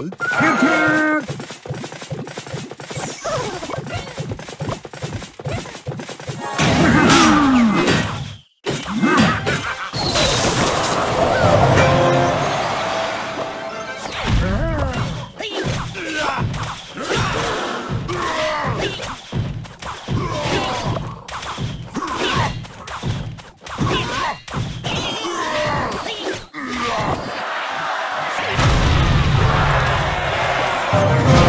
Okay. Let's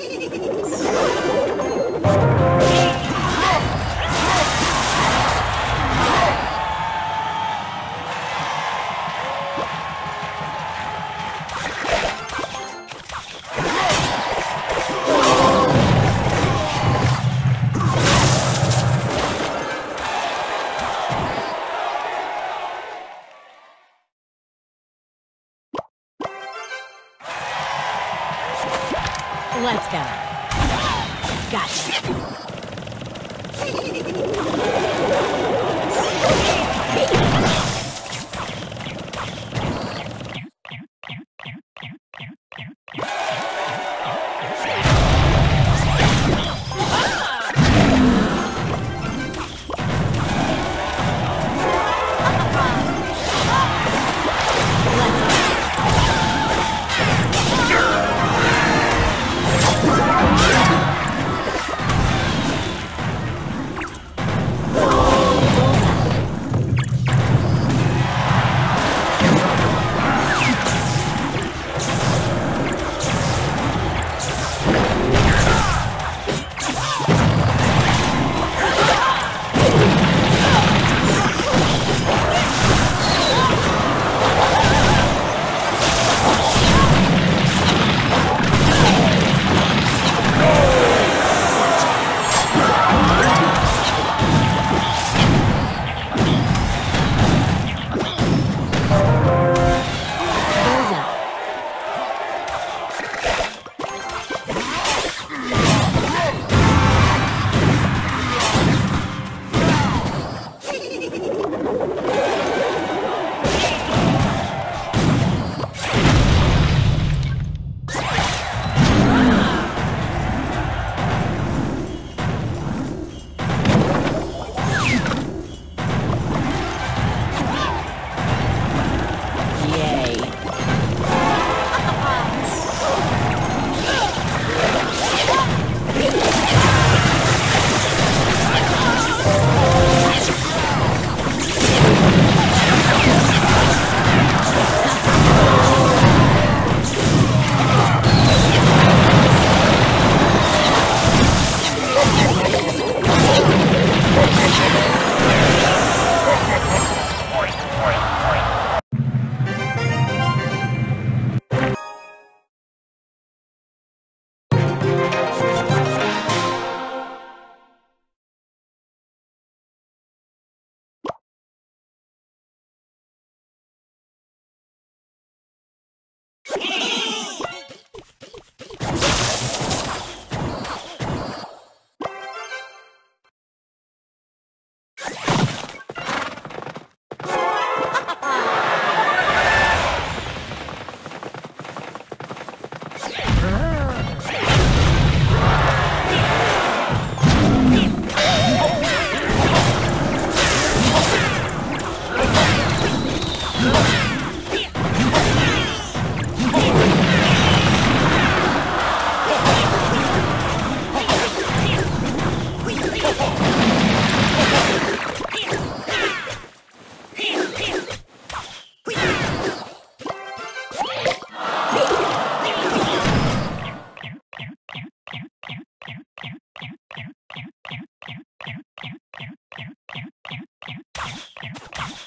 行け!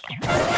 Ha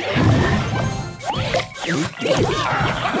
Ah!